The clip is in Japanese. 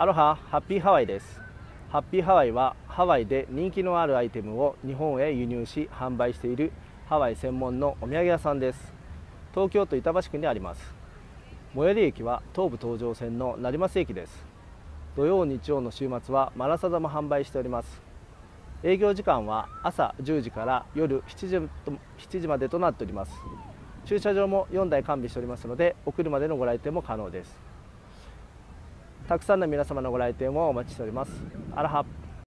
アロハハッピーハワイです。ハッピーハワイはハワイで人気のあるアイテムを日本へ輸入し販売しているハワイ専門のお土産屋さんです。東京都板橋区にあります。最寄り駅は東武東上線の成増駅です。土曜日曜の週末はマラサダも販売しております。営業時間は朝10時から夜7時と ,7 時までとなっております。駐車場も4台完備しておりますのでお車でのご来店も可能です。たくさんの皆様のご来店をお待ちしております。アラハ